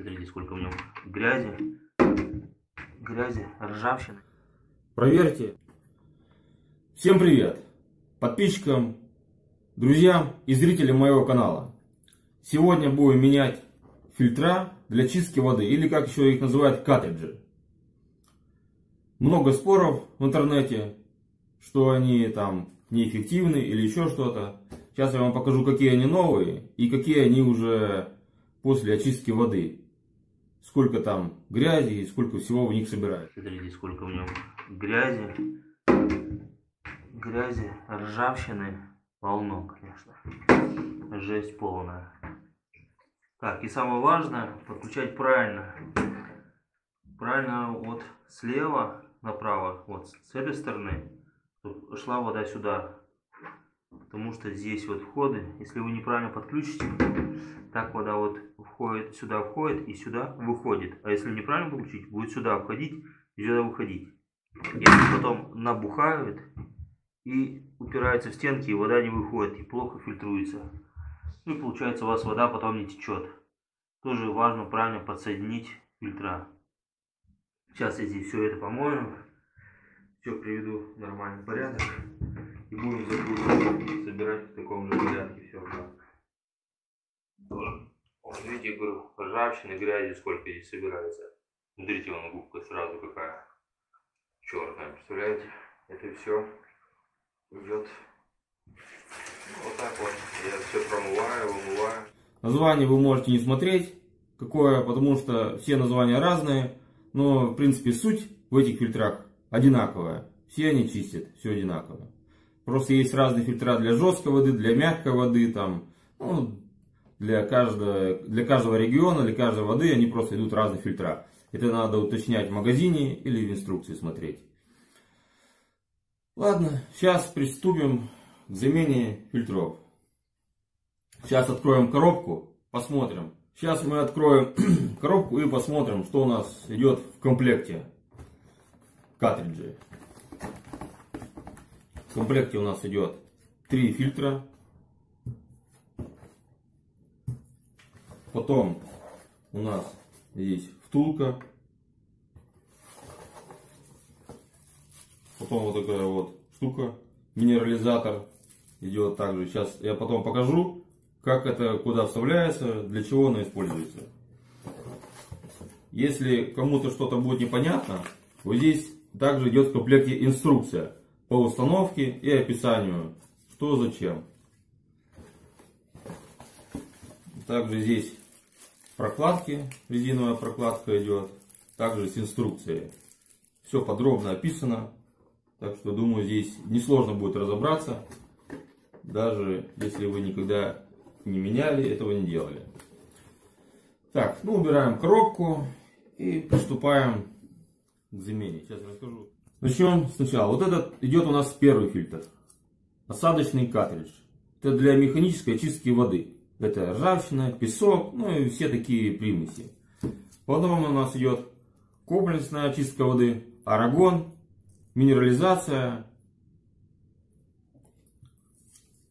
Смотрите, сколько в нем грязи, грязи, ржавчины. Проверьте. Всем привет! Подписчикам, друзьям и зрителям моего канала. Сегодня будем менять фильтра для чистки воды, или как еще их называют, картриджи. Много споров в интернете, что они там неэффективны или еще что-то. Сейчас я вам покажу, какие они новые и какие они уже после очистки воды. Сколько там грязи и сколько всего в них собирают. Смотрите, сколько в нем грязи, грязи, ржавчины полно, конечно. Жесть полная. Так, и самое важное, подключать правильно. Правильно вот слева направо, вот с этой стороны, шла вода сюда. Потому что здесь вот входы, если вы неправильно подключите, так вода вот входит, сюда входит и сюда выходит. А если неправильно подключить, будет сюда входить и сюда выходить. И они потом набухают и упираются в стенки, и вода не выходит, и плохо фильтруется. Ну и получается у вас вода потом не течет. Тоже важно правильно подсоединить фильтра. Сейчас я здесь все это помою, все приведу в нормальный порядок. И будем собирать в таком же порядке все обратно. Вот видите, говорю, ржавчины, грязи сколько здесь собирается. Смотрите, вон губка сразу какая черная, представляете? Это все идет вот так вот. Я все промываю, вымываю. Название вы можете не смотреть, какое, потому что все названия разные. Но, в принципе, суть в этих фильтрах одинаковая. Все они чистят, все одинаково. Просто есть разные фильтра для жесткой воды, для мягкой воды, там, ну, для каждого, для каждого региона, для каждой воды они просто идут разные фильтра. Это надо уточнять в магазине или в инструкции смотреть. Ладно, сейчас приступим к замене фильтров. Сейчас откроем коробку, посмотрим. Сейчас мы откроем коробку и посмотрим, что у нас идет в комплекте картриджей. В комплекте у нас идет три фильтра. Потом у нас здесь втулка. Потом вот такая вот штука, минерализатор идет также. Сейчас я потом покажу, как это куда вставляется, для чего оно используется. Если кому-то что-то будет непонятно, вот здесь также идет в комплекте инструкция по установке и описанию, что зачем. Также здесь прокладки, резиновая прокладка идет, также с инструкцией. Все подробно описано, так что думаю здесь несложно будет разобраться, даже если вы никогда не меняли, этого не делали. Так, ну убираем коробку и приступаем к замене. Сейчас расскажу. Начнем сначала. Вот этот идет у нас первый фильтр. Осадочный картридж. Это для механической очистки воды. Это ржавчина, песок, ну и все такие примеси. Потом у нас идет комплексная очистка воды, арагон, минерализация.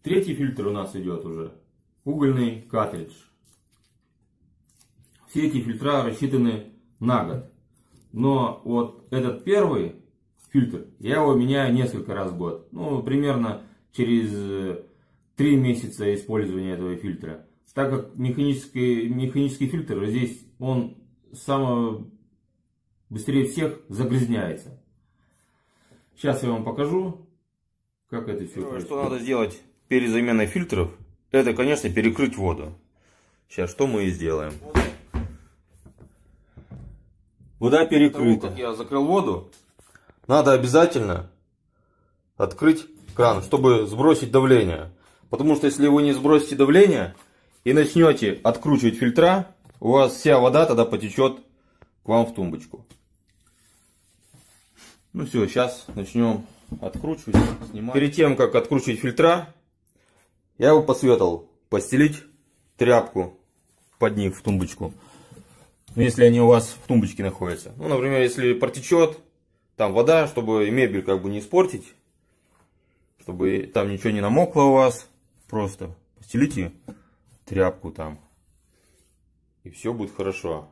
Третий фильтр у нас идет уже угольный картридж. Все эти фильтра рассчитаны на год. Но вот этот первый фильтр, я его меняю несколько раз в год. Ну, примерно через 3 месяца использования этого фильтра. Так как механический, механический фильтр здесь, он самое быстрее всех загрязняется. Сейчас я вам покажу, как это все происходит. Что надо сделать перед заменой фильтров, это, конечно, перекрыть воду. Сейчас что мы и сделаем. Вода перекрыта. Того, как я закрыл воду, надо обязательно открыть кран, чтобы сбросить давление. Потому что если вы не сбросите давление и начнете откручивать фильтра, у вас вся вода тогда потечет к вам в тумбочку. Ну все, сейчас начнем откручивать, снимать. Перед тем, как откручивать фильтра, я бы посоветовал постелить тряпку под них в тумбочку. Ну, если они у вас в тумбочке находятся. Ну, например, если протечет там вода, чтобы мебель как бы не испортить, чтобы там ничего не намокло у вас, просто постелите тряпку там, и все будет хорошо.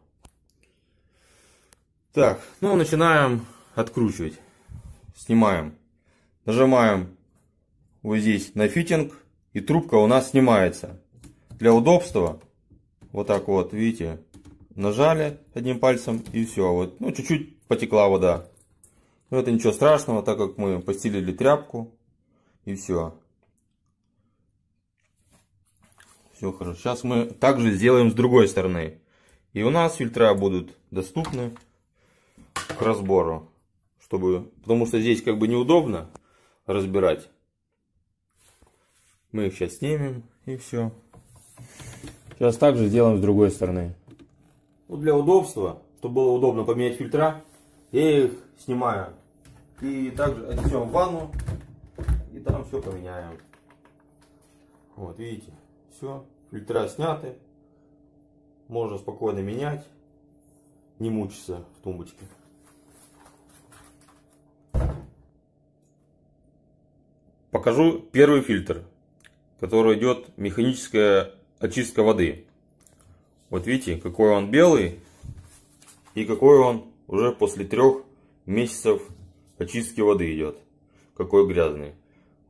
Так, ну начинаем откручивать. Снимаем. Нажимаем вот здесь на фитинг, и трубка у нас снимается. Для удобства, вот так вот, видите, нажали одним пальцем, и все. Вот, ну, чуть-чуть потекла вода. Но это ничего страшного, так как мы постелили тряпку, и все. Все хорошо. Сейчас мы также сделаем с другой стороны. И у нас фильтра будут доступны к разбору. Чтобы, потому что здесь как бы неудобно разбирать. Мы их сейчас снимем и все. Сейчас также сделаем с другой стороны. Ну, для удобства, чтобы было удобно поменять фильтра, я их снимаю. И также отнесем в ванну и там все поменяем. Вот, видите, все, фильтра сняты. Можно спокойно менять, не мучиться в тумбочке. Покажу первый фильтр, который идет механическая очистка воды. Вот видите, какой он белый и какой он уже после трех месяцев очистки воды идет. Какой грязный.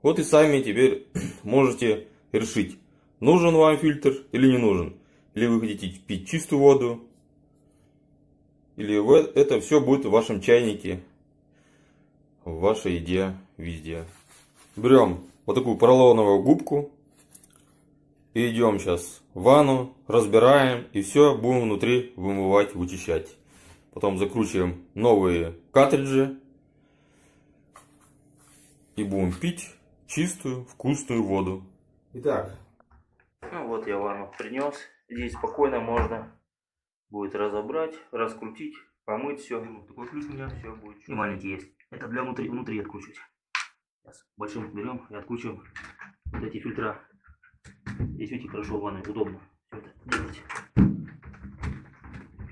Вот и сами теперь можете решить, нужен вам фильтр или не нужен. Или вы хотите пить чистую воду, или это все будет в вашем чайнике, в вашей еде, везде. Берем вот такую поролоновую губку и идем сейчас в ванну, разбираем и все будем внутри вымывать, вычищать. Потом закручиваем новые картриджи и будем пить чистую, вкусную воду. Итак. Ну вот я ванну принес. Здесь спокойно можно будет разобрать, раскрутить, помыть все. Такой ключ у меня все будет. И маленький есть. Это для внутри, внутри откручивать. Сейчас большим берем и откручиваем вот эти фильтра. Здесь видите хорошо в ванной, удобно все это делать.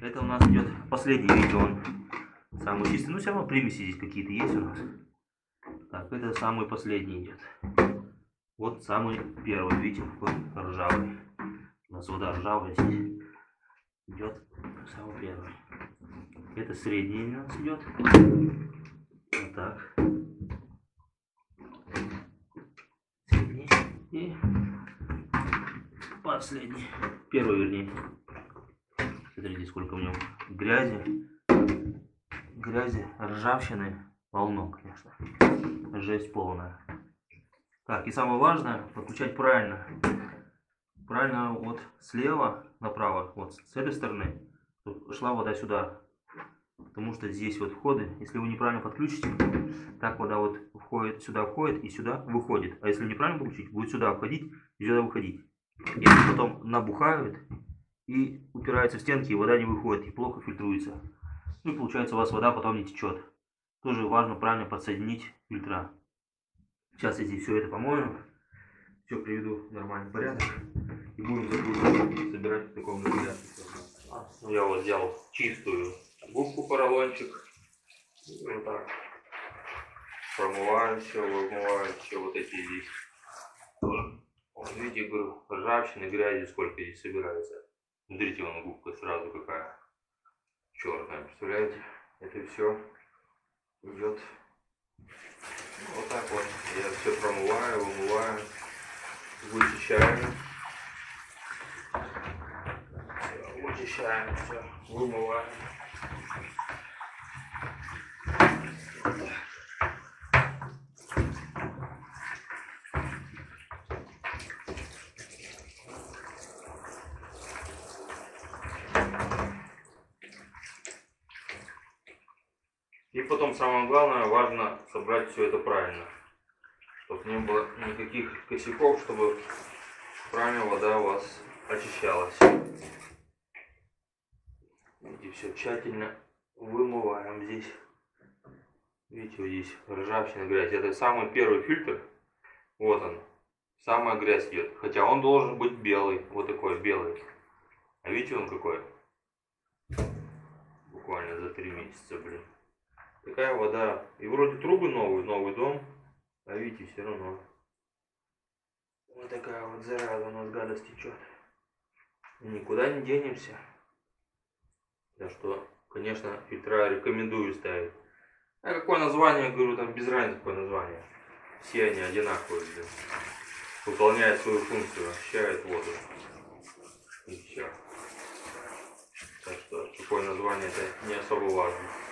Это у нас идет последний видео, он самый чистый. Ну все равно примеси здесь какие-то есть у нас. Так, это самый последний идет. Вот самый первый, видите, какой ржавый. У нас вода здесь. Идет самый первый. Это средний у нас идет. Вот так. Средний. И последний. Первый, вернее. Смотрите, сколько в нем грязи. Грязи, ржавчины. Полно, конечно. Жесть полная. Так, и самое важное, подключать правильно. Правильно вот слева направо, вот с этой стороны, шла вода сюда. Потому что здесь вот входы, если вы неправильно подключите, так вода вот входит, сюда входит и сюда выходит. А если неправильно подключить, будет сюда входить и сюда выходить. И потом набухают и упираются в стенки, и вода не выходит, и плохо фильтруется. Ну и получается у вас вода потом не течет. Тоже важно правильно подсоединить фильтра. Сейчас я здесь все это помою, все приведу в нормальный порядок и будем собирать в таком порядке. Ну, я вот взял чистую губку поролончик. Вот так. Промываю все, вымываю все вот эти здесь. Видите, говорю, ржавчины, грязи сколько здесь собирается. Смотрите, вон губка сразу какая черная, представляете? Это все идет вот так вот. Я все промываю, вымываю, вычищаю. Все, вычищаем, все, вымываем. И потом самое главное, важно собрать все это правильно. Чтобы не было никаких косяков, чтобы правильно вода у вас очищалась. Видите, все тщательно вымываем здесь. Видите, вот здесь ржавчина, грязь. Это самый первый фильтр. Вот он. Самая грязь идет. Хотя он должен быть белый. Вот такой белый. А видите он какой? Буквально за три месяца, блин. Такая вода. И вроде трубы новые, новый дом. А видите, все равно. Вот такая вот зараза у нас гадость течет. Никуда не денемся. Так что конечно, фильтра рекомендую ставить. А какое название, говорю, там без разницы какое название. Все они одинаковые, блин. Выполняют свою функцию, очищают воду. И все. Так что какое название это не особо важно.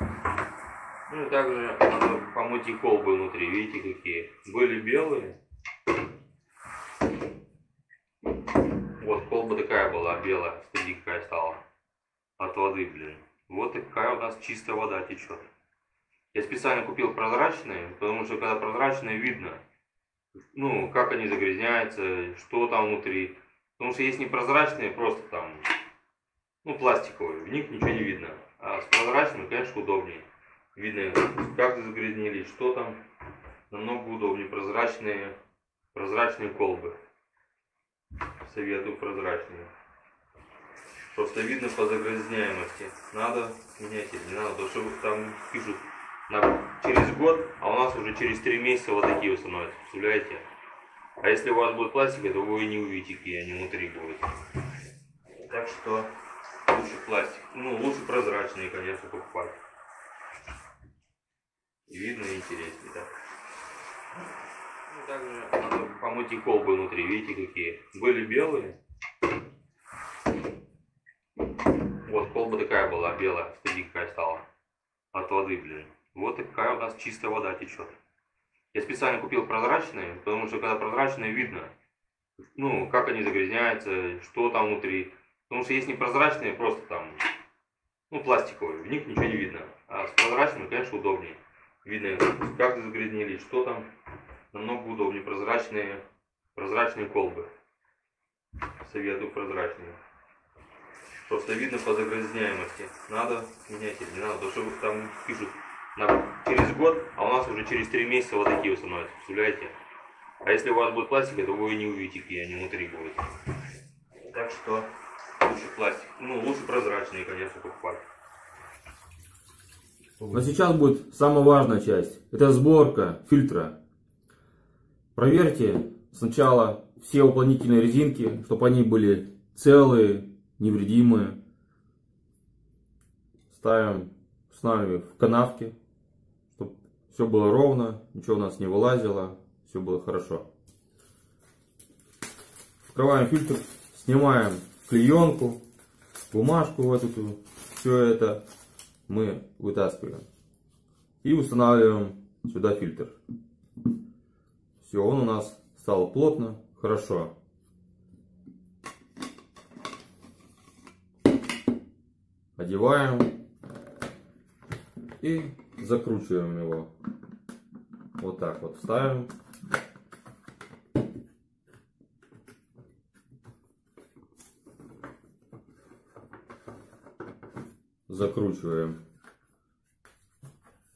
Ну и также надо помыть и колбы внутри, видите какие. Были белые. Вот колба такая была, белая, смотри какая стала. От воды, блин. Вот такая у нас чистая вода течет. Я специально купил прозрачные, потому что когда прозрачные видно, ну, как они загрязняются, что там внутри. Потому что есть непрозрачные, просто там, ну, пластиковые, в них ничего не видно. А с прозрачными, конечно, удобнее. Видно, как загрязнили, что там. Намного удобнее. Прозрачные, прозрачные колбы. Советую прозрачные. Просто видно по загрязняемости. Надо менять или не надо. Потому что там пишут на, через год, а у нас уже через три месяца вот такие вот становятся. Представляете? А если у вас будет пластик, то вы не увидите, какие они внутри будут. Так что лучше пластик. Ну, лучше прозрачные, конечно, покупать. И видно и интереснее, да. Ну, также надо помыть и колбы внутри, видите какие. Были белые. Вот колба такая была, белая, смотри какая стала. От воды, блин. Вот такая у нас чистая вода течет. Я специально купил прозрачные, потому что когда прозрачные видно, ну, как они загрязняются, что там внутри. Потому что есть непрозрачные, просто там, ну, пластиковые, в них ничего не видно. А с прозрачными, конечно, удобнее. Видно, как загрязнили, что там. Намного удобнее. Прозрачные, прозрачные колбы. Советую прозрачные. Просто видно по загрязняемости. Надо менять или не надо. Потому что там пишут на, через год, а у нас уже через три месяца вот такие становятся. Представляете? А если у вас будет пластик, то вы не увидите, какие они внутри будут. Так что лучше пластик. Ну, лучше прозрачные, конечно, покупать. Но сейчас будет самая важная часть. Это сборка фильтра. Проверьте сначала все уплотнительные резинки, чтобы они были целые, невредимые. Ставим с нами в канавки, чтобы все было ровно, ничего у нас не вылазило, все было хорошо. Открываем фильтр, снимаем клеенку, бумажку вот эту, все это мы вытаскиваем. И устанавливаем сюда фильтр. Все, он у нас стал плотно, хорошо. Одеваем и закручиваем его. Вот так вот ставим. Закручиваем.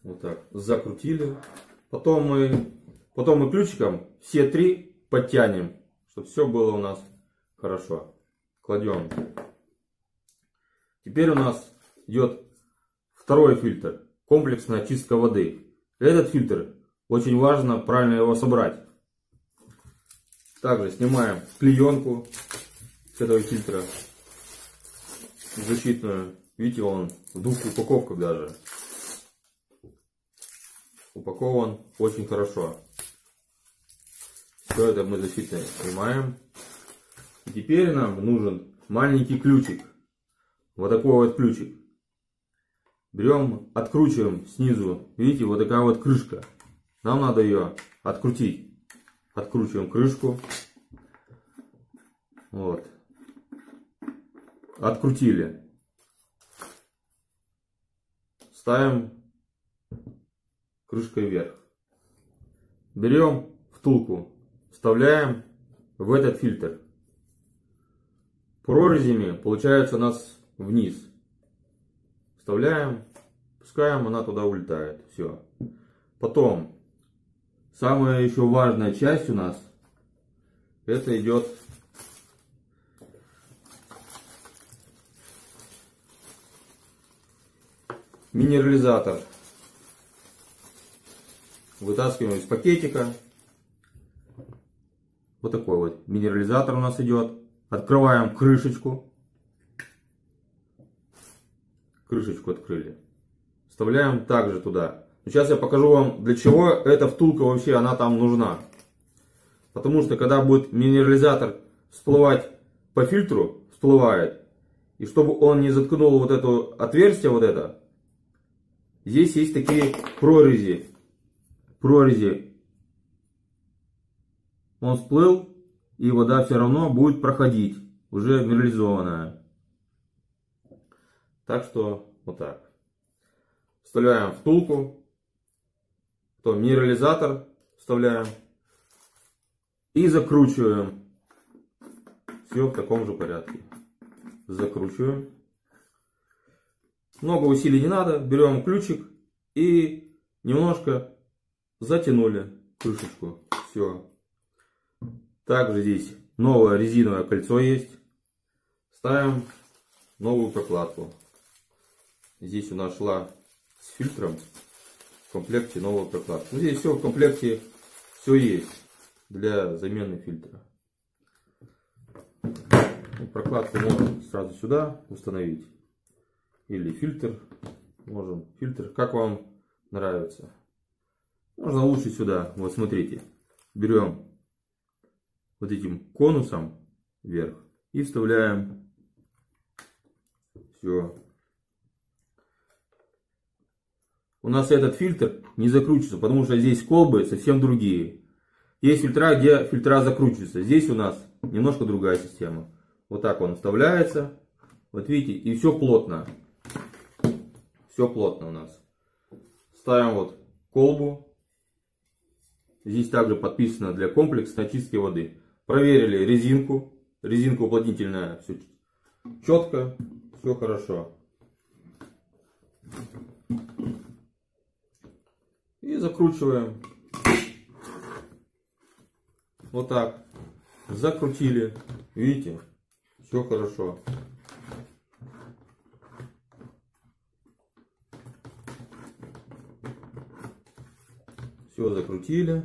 Вот так. Закрутили. Потом мы, потом мы ключиком все три подтянем, чтобы все было у нас хорошо. Кладем. Теперь у нас идет второй фильтр. Комплексная очистка воды. Этот фильтр очень важно правильно его собрать. Также снимаем клеенку с этого фильтра защитную. Видите, он в двух упаковках даже. Упакован очень хорошо. Все это мы защитно снимаем. И теперь нам нужен маленький ключик. Вот такой вот ключик. Берем, откручиваем снизу. Видите, вот такая вот крышка. Нам надо ее открутить. Откручиваем крышку. Вот. Открутили. Ставим крышкой вверх. Берем втулку, вставляем в этот фильтр. Прорезями получается у нас вниз. Вставляем, пускаем, она туда улетает. Все. Потом, самая еще важная часть у нас, это идет минерализатор. Вытаскиваем из пакетика. Вот такой вот минерализатор у нас идет. Открываем крышечку. крышечку открыли. Вставляем также туда. Сейчас я покажу вам, для чего эта втулка вообще, она там нужна. Потому что когда будет минерализатор всплывать по фильтру, всплывает, и чтобы он не заткнул вот это отверстие, вот это, здесь есть такие прорези. Прорези. Он всплыл, и вода все равно будет проходить, уже минерализованная. Так что вот так. Вставляем втулку, потом минерализатор вставляем и закручиваем. Все в таком же порядке. Закручиваем. Много усилий не надо. Берем ключик и немножко затянули крышечку. Все. Также здесь новое резиновое кольцо есть. Ставим новую прокладку. Здесь у нас шла с фильтром в комплекте новая прокладка. Ну, здесь все в комплекте, все есть для замены фильтра. Прокладку можно сразу сюда установить. Или фильтр. Можем фильтр, как вам нравится. Можно лучше сюда. Вот смотрите. Берем вот этим конусом вверх и вставляем все. У нас этот фильтр не закручивается, потому что здесь колбы совсем другие. Есть фильтра, где фильтра закручиваются. Здесь у нас немножко другая система. Вот так он вставляется. Вот видите, и все плотно. Все плотно у нас. Ставим вот колбу. Здесь также подписано для комплекса очистки воды. Проверили резинку. Резинка уплотнительная. Все четко. Все хорошо. И закручиваем. Вот так. Закрутили. Видите? Все хорошо. Все закрутили.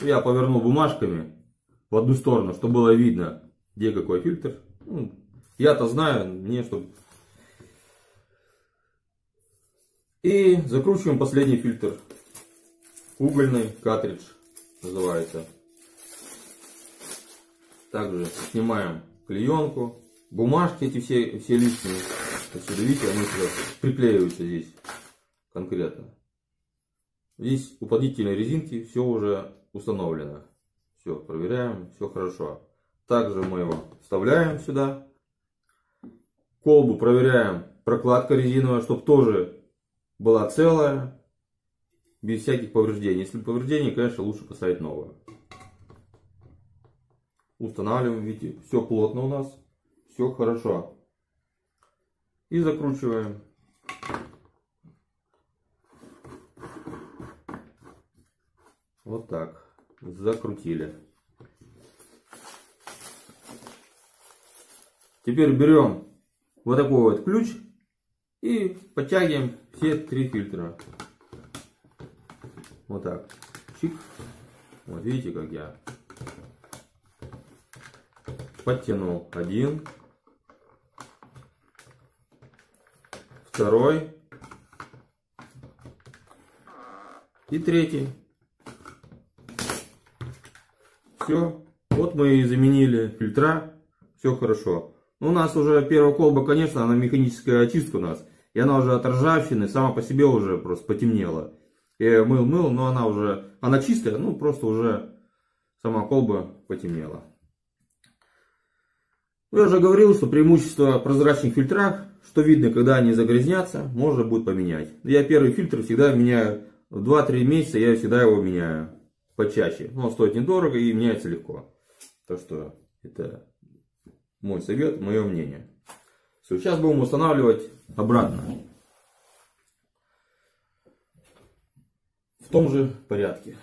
Я повернул бумажками в одну сторону, чтобы было видно, где какой фильтр. Ну, Я-то знаю, мне чтобы... И закручиваем последний фильтр. Угольный картридж называется. Также снимаем клеенку. Бумажки эти все, все лишние. Отсюда, видите, они приклеиваются здесь конкретно. Здесь уплотнительные резинки, все уже установлено. Все, проверяем, все хорошо. Также мы его вставляем сюда. Колбу проверяем, прокладка резиновая, чтобы тоже была целая, без всяких повреждений. Если повреждений, конечно, лучше поставить новую. Устанавливаем, видите, все плотно у нас, все хорошо. И закручиваем. Вот так. Закрутили. Теперь берем вот такой вот ключ и подтягиваем все три фильтра. Вот так. Чик. Вот видите, как я подтянул один, второй и третий. Все. Вот мы и заменили фильтра. Все хорошо. Ну, у нас уже первая колба, конечно, она механическая очистка у нас. И она уже от ржавчины сама по себе уже просто потемнела. Я мыл-мыл, но она уже, она чистая, ну просто уже сама колба потемнела. Ну, я уже говорил, что преимущество прозрачных фильтрах, что видно, когда они загрязнятся, можно будет поменять. Я первый фильтр всегда меняю в 2-3 месяца, я всегда его меняю почаще. Он стоит недорого и меняется легко. Так что это мой совет, мое мнение. Сейчас будем устанавливать обратно. В том же порядке.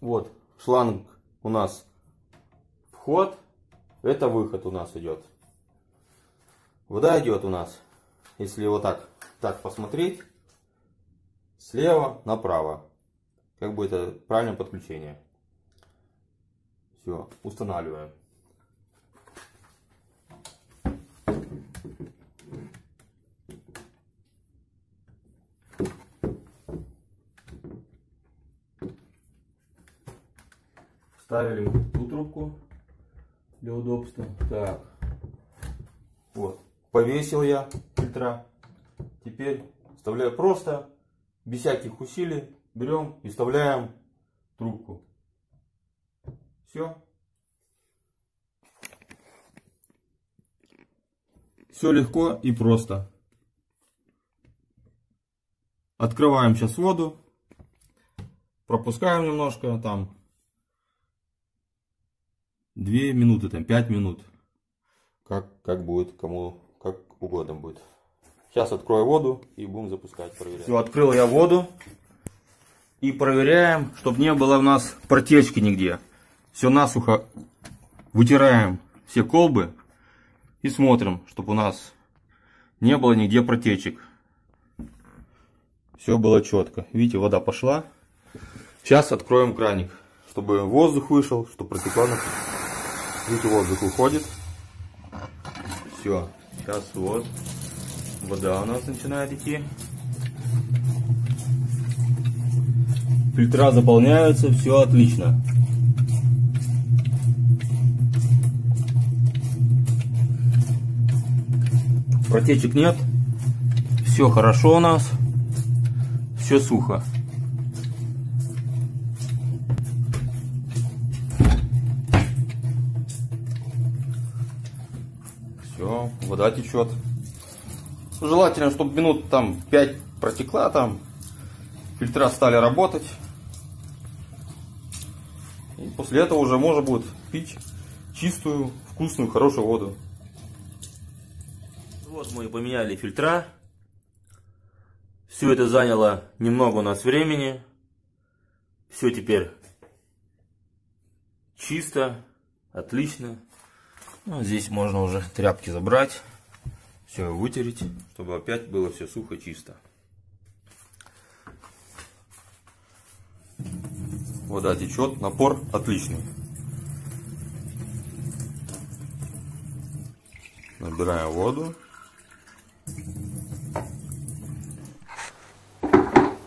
Вот шланг у нас вход, это выход у нас идет. Вода идет у нас, если вот так, так посмотреть, слева направо как бы это правильное подключение. Все, устанавливаем. Ставили ту трубку для удобства. Так, вот, повесил я фильтра. Теперь вставляю просто, без всяких усилий берем и вставляем трубку. Все. Все легко и просто. Открываем сейчас воду. Пропускаем немножко, там 2 минуты, там 5 минут. Как, как будет, кому как угодно будет. Сейчас открою воду и будем запускать, проверять. Все, открыл я воду. И проверяем, чтобы не было у нас протечки нигде. Все насухо вытираем все колбы и смотрим, чтобы у нас не было нигде протечек. Все было четко. Видите, вода пошла. Сейчас откроем краник, чтобы воздух вышел, чтобы протекла. Видите, воздух уходит. Все. Сейчас вот вода у нас начинает идти. Фильтра заполняются, все отлично. Протечек нет. Все хорошо у нас. Все сухо. Все, вода течет. Желательно, чтобы минут там 5 протекла там. Фильтра стали работать. После этого уже можно будет пить чистую, вкусную, хорошую воду. Вот мы и поменяли фильтра. Все это заняло немного у нас времени. Все теперь чисто, отлично. Ну, здесь можно уже тряпки забрать, все вытереть, чтобы опять было все сухо, чисто. Вода течет, напор отличный. Набираем воду.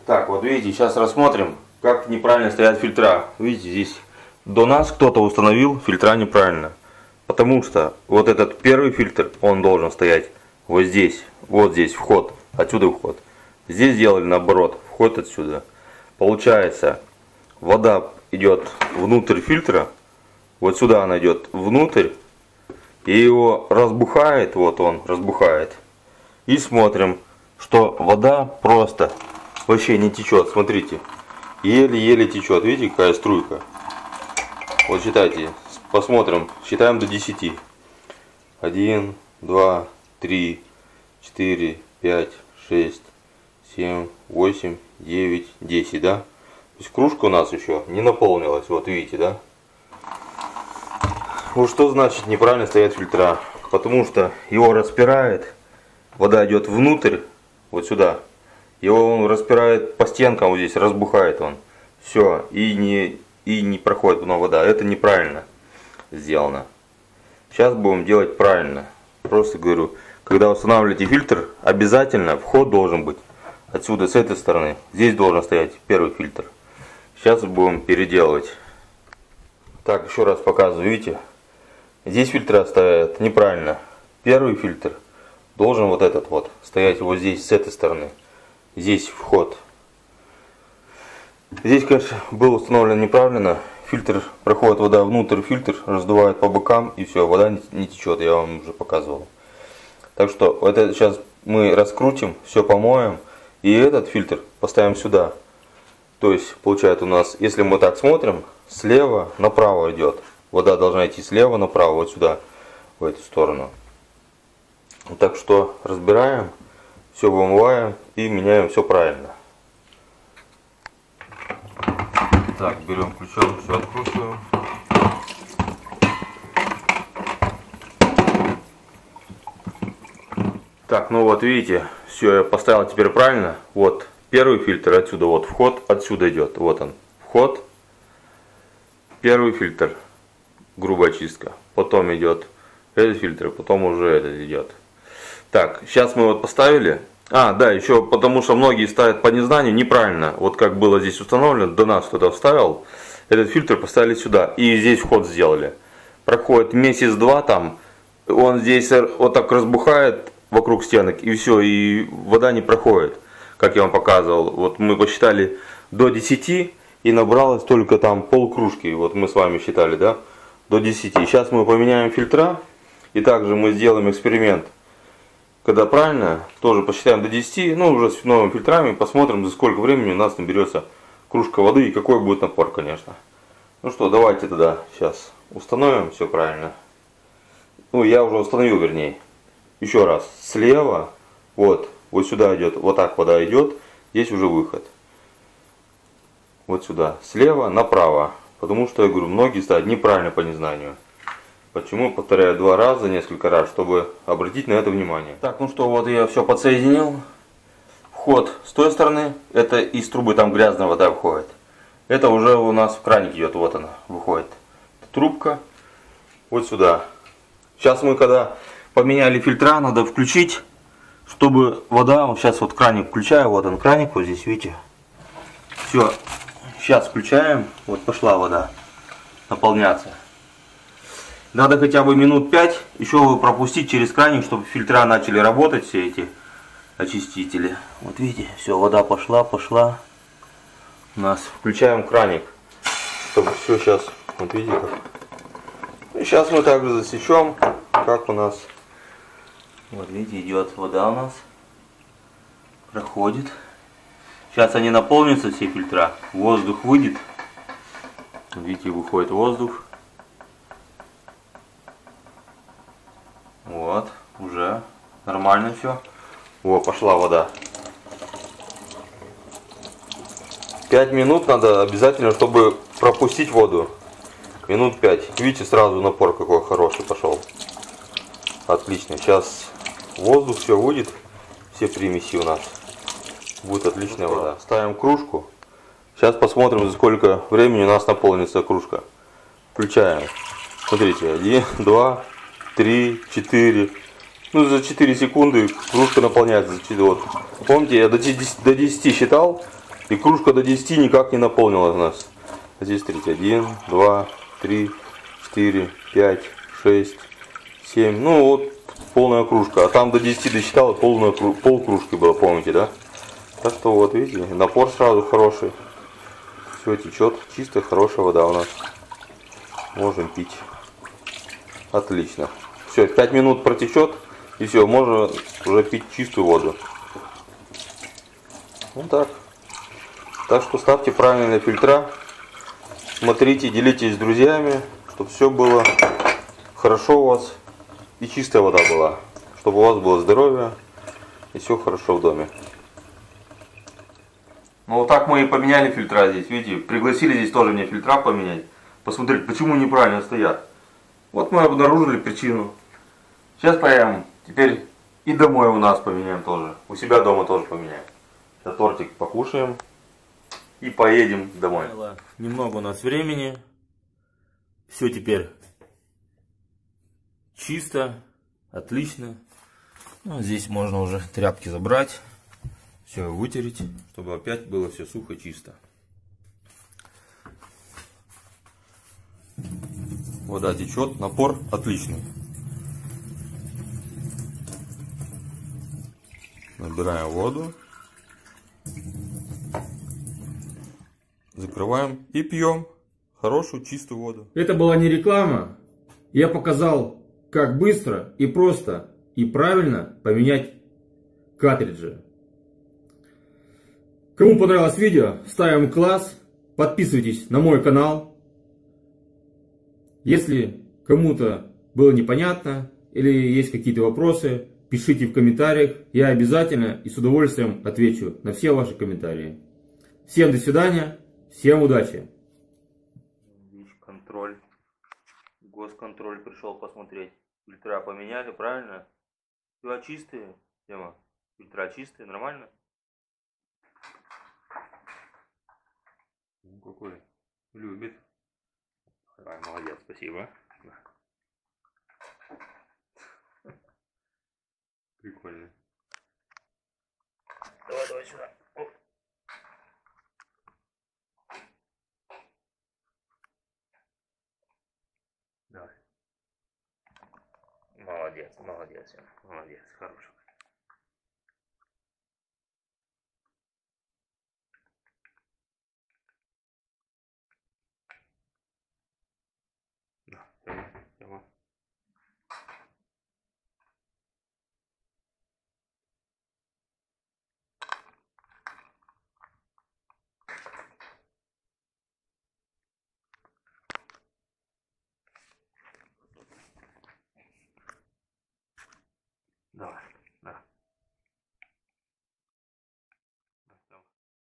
Так, вот видите, сейчас рассмотрим, как неправильно стоят фильтра. Видите, здесь до нас кто-то установил фильтра неправильно. Потому что вот этот первый фильтр, он должен стоять вот здесь, вот здесь вход, отсюда вход. Здесь сделали наоборот, вход отсюда. Получается, вода идет внутрь фильтра, вот сюда она идет внутрь, и его разбухает, вот он разбухает. И смотрим, что вода просто вообще не течет, смотрите. Еле-еле течет, видите, какая струйка. Вот считайте, посмотрим, считаем до 10. 1, 2, 3, 4, 5, 6, 7, 8, 9, 10, да? То есть кружка у нас еще не наполнилась, вот видите, да? Вот что значит неправильно стоят фильтра? Потому что его распирает, вода идет внутрь, вот сюда, его он распирает по стенкам вот здесь, разбухает он. Все, и не, и не проходит но вода. Это неправильно сделано. Сейчас будем делать правильно. Просто говорю, когда устанавливаете фильтр, обязательно вход должен быть отсюда, с этой стороны. Здесь должен стоять первый фильтр. Сейчас будем переделывать. Так, еще раз показываю, видите? Здесь фильтры стоят неправильно. Первый фильтр должен вот этот вот стоять вот здесь, с этой стороны здесь вход. Здесь, конечно, был установлен неправильно. Фильтр, проходит вода внутрь, фильтр раздувает по бокам и все, вода не, течет, я вам уже показывал. Так что это сейчас мы раскрутим, все помоем и этот фильтр поставим сюда. То есть получается у нас, если мы так смотрим, слева направо идет. Вода должна идти слева направо, вот сюда, в эту сторону. Так что разбираем все вымываем и меняем все правильно. Так, берем ключом, все откручиваем. Так, ну вот видите, все я поставил теперь правильно. Вот первый фильтр отсюда, вот вход отсюда идет. Вот он, вход. Первый фильтр, грубая чистка. Потом идет этот фильтр, потом уже этот идет. Так, сейчас мы вот поставили. А, да, еще потому что многие ставят по незнанию неправильно. Вот как было здесь установлено, до нас кто-то вставил. этот фильтр поставили сюда. И здесь вход сделали. Проходит месяц-два там, он здесь вот так разбухает вокруг стенок, и все, и вода не проходит, как я вам показывал. Вот мы посчитали до 10, и набралось только там пол кружки. Вот мы с вами считали, да, до 10. Сейчас мы поменяем фильтра, и также мы сделаем эксперимент. Когда правильно, тоже посчитаем до 10, ну уже с новыми фильтрами, посмотрим, за сколько времени у нас наберется кружка воды и какой будет напор, конечно. Ну что, давайте тогда сейчас установим все правильно. Ну, я уже установил, вернее. Еще раз, слева, вот, вот сюда идет, вот так вода идет, здесь уже выход. Вот сюда, слева направо. Потому что, я говорю, многие ставят неправильно по незнанию. Почему? Повторяю два раза, несколько раз, чтобы обратить на это внимание. Так, ну что, вот я все подсоединил. Вход с той стороны, это из трубы там грязная вода выходит. Это уже у нас в краник идет, вот она выходит. Трубка вот сюда. Сейчас мы когда поменяли фильтра, надо включить, чтобы вода, вот сейчас вот краник включаю, вот он краник, вот здесь видите. Все, сейчас включаем, вот пошла вода наполняться. Надо хотя бы минут 5 еще пропустить через краник, чтобы фильтра начали работать, все эти очистители. Вот видите, все, вода пошла, пошла. У нас включаем краник, чтобы все сейчас, вот видите. И сейчас мы также засечем, как у нас, вот видите, идет вода у нас, проходит. Сейчас они наполнятся, все фильтра, воздух выйдет. Видите, выходит воздух. Вот, уже нормально все. О, пошла вода. 5 минут надо обязательно, чтобы пропустить воду. Минут 5. Видите, сразу напор какой хороший пошел. Отлично. Сейчас воздух все выйдет. Все примеси у нас. Будет отличная вода. Ставим кружку. Сейчас посмотрим, за сколько времени у нас наполнится кружка. Включаем. Смотрите, 1, 2, 3, 4. Ну, за 4 секунды кружка наполняется. Вот. Помните, я до 10, до 10 считал, и кружка до 10 никак не наполнилась у нас. Здесь, смотрите, 1, 2, 3, 4, 5, 6, 7. Ну, вот полная кружка. А там до 10 досчитал, полная, пол кружки было, помните, да? Так что вот, видите, напор сразу хороший. Все течет, чистая, хорошая вода у нас. Можем пить. Отлично. Все, 5 минут протечет, и все, можно уже пить чистую воду. Вот так. Так что ставьте правильные фильтра. Смотрите, делитесь с друзьями, чтобы все было хорошо у вас и чистая вода была. Чтобы у вас было здоровье и все хорошо в доме. Ну вот так мы и поменяли фильтра здесь, видите, пригласили здесь тоже мне фильтра поменять, посмотреть, почему неправильно стоят. Вот мы обнаружили причину. Сейчас поедем, теперь и домой у нас поменяем тоже, у себя дома тоже поменяем. Сейчас тортик покушаем и поедем домой. Немного у нас времени, все теперь чисто, отлично. Ну, здесь можно уже тряпки забрать все вытереть, чтобы опять было все сухо, чисто. Вода течет, напор отличный. Набираем воду. Закрываем и пьем хорошую чистую воду. Это была не реклама. Я показал, как быстро и просто и правильно поменять картриджи. Кому понравилось видео, ставим класс, подписывайтесь на мой канал. Если кому-то было непонятно или есть какие-то вопросы, пишите в комментариях. Я обязательно и с удовольствием отвечу на все ваши комментарии. Всем до свидания, всем удачи. Контроль. Госконтроль пришел посмотреть. Фильтра поменяли, правильно? Все чистые, Тема? Фильтра чистые, нормально? Ну, какой любит. Давай, молодец, спасибо. Прикольно. Давай, давай сюда. Давай. Молодец, молодец, Сёма, молодец, хороший.